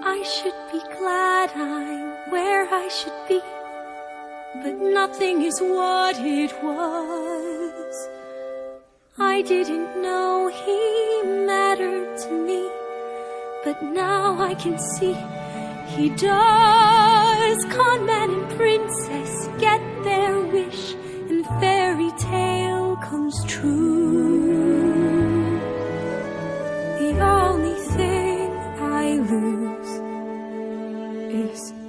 I should be glad I'm where I should be, but nothing is what it was. I didn't know he mattered to me, but now I can see he does. Con man and princess get their wish, and fairy tale comes true. The only thing is.